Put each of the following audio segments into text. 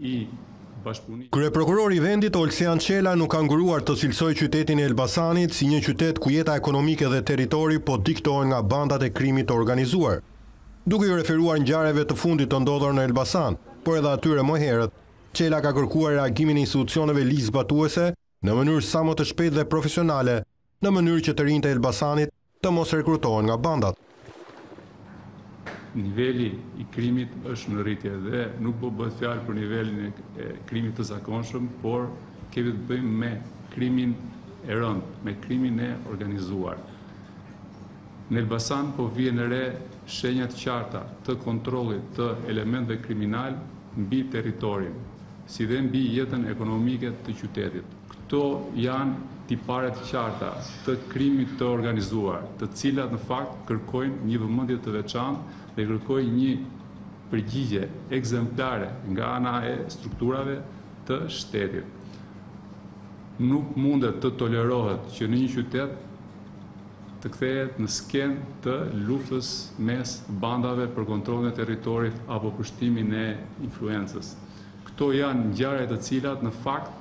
i bashkëpunimit. Kryeprokurori i vendit, Olsian Çela nuk ka nguruar të cilësojë qytetin e Elbasanit si një qytet ku jeta ekonomike dhe territori po diktohen nga bandat e krimit të organizuar, duke iu referuar ngjarjeve të fundit të ndodhur në Elbasan, por edhe atyre më herët. Çela ka kërkuar reagimin e institucioneve ligjzbatuese në mënyrë sa më të shpejtë dhe profesionale, në mënyrë që të rinjtë e Elbasanit të mos rekrutohen nga bandat. Niveli i krimit është në rritje dhe nuk po bëhet fjalë për nivelin e krimit të zakonshëm, por kemi të bëjmë me krimin e rëndë, me krimin e organizuar. Në Elbasan po vihen re shenja të qarta të kontrollit të elementëve kriminalë mbi territorin. si dhe mbi jetën ekonomike të qytetit. Këto janë tipare të qarta të krimit të organizuar, të cilat në fakt kërkojnë një vëmendje të veçantë dhe kërkojnë një përgjigje ekzemplare nga ana e strukturave të shtetit. Nuk mundet të tolerohet që në një qytet, të kthehet në skenë të luftës mes bandave për kontrollin e territorit apo për shtimin e influencës. Këto janë ngjarje të cilat në fakt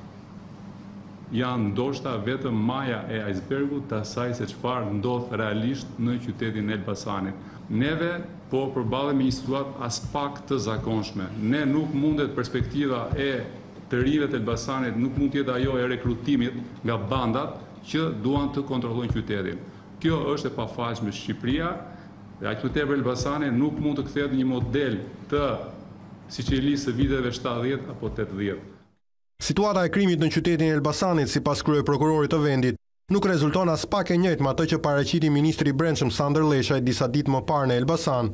janë ndoshta vetëm maja e ajsbergut të asaj se çfarë ndodh realisht në qytetin e Elbasanit. Neve po përballemi me një situatë aspak të zakonshme. Ne nuk mundet perspektiva e të rinjve të Elbasanit nuk mund të jetë ajo e rekrutimit nga bandat, që duan të kontrollojnë qytetin. Kjo është e pafalshme. Shqipëria, dhe aq më tepër Elbasani, nuk mund të kthehet në një model të Siçilisë së viteve shtatëdhjetë apo tetëdhjetë. Situata e krimit në qytetin e Elbasanit, sipas kryeprokurorit të vendit, nuk rezulton aspak e njëjtë me atë që paraqiti ministri i Brendshëm Sandër Lleshaj disa ditë më parë në Elbasan,